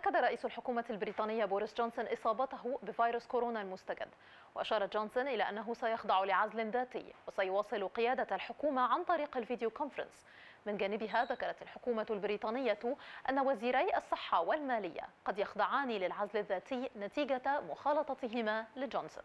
أكد رئيس الحكومة البريطانية بوريس جونسون إصابته بفيروس كورونا المستجد وأشار جونسون إلى أنه سيخضع لعزل ذاتي وسيواصل قيادة الحكومة عن طريق ال video conference. من جانبها ذكرت الحكومة البريطانية أن وزيري الصحة والمالية قد يخضعان للعزل الذاتي نتيجة مخالطتهما لجونسون.